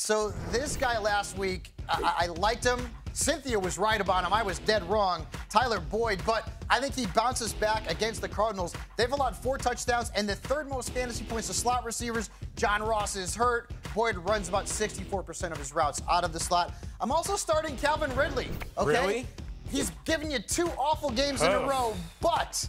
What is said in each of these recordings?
So this guy last week, I, I liked him. Cynthia was right about him. I was dead wrong. Tyler Boyd, but I think he bounces back against the Cardinals. They've allowed four touchdowns and the third most fantasy points to slot receivers. John Ross is hurt. Boyd runs about 64% of his routes out of the slot. I'm also starting Calvin Ridley. Okay? Really? He's given you two awful games in a oh. row, but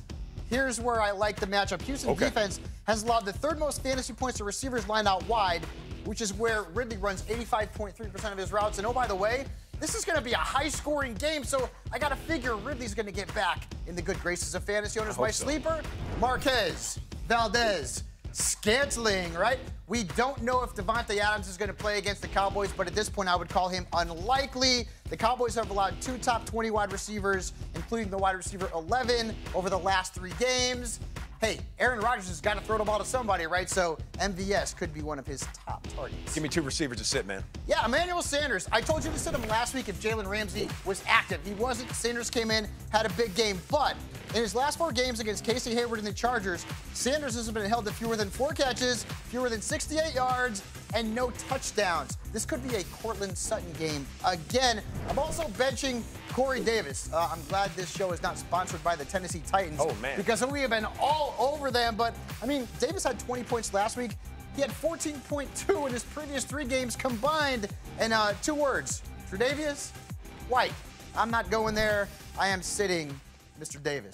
here's where I like the matchup. Houston Okay. defense has allowed the third most fantasy points to receivers lined out wide, which is where Ridley runs 85.3% of his routes. And oh, by the way, this is going to be a high scoring game, so I got to figure Ridley's going to get back in the good graces of fantasy owners. My so. sleeper, Marquez, Valdes, Scantling, right? We don't know if Davante Adams is going to play against the Cowboys, but at this point, I would call him unlikely. The Cowboys have allowed two top 20 wide receivers, including the wide receiver 11, over the last three games. Hey, Aaron Rodgers has got to throw the ball to somebody, right? So MVS could be one of his top targets. Give me two receivers to sit, man. Yeah, Emmanuel Sanders. I told you to sit him last week if Jalen Ramsey was active. He wasn't. Sanders came in, had a big game, but in his last four games against Casey Hayward and the Chargers, Sanders has been held to fewer than four catches, fewer than 68 yards, and no touchdowns. This could be a Courtland Sutton game again. I'm also benching Corey Davis. Uh, I'm glad this show is not sponsored by the Tennessee Titans. Oh, man. Because we have been all over them. But I mean, Davis had 20 points last week. He had 14.2 in his previous three games combined. And uh, two words: Tre'Davious White. I'm not going there. I am sitting Mr. Davis.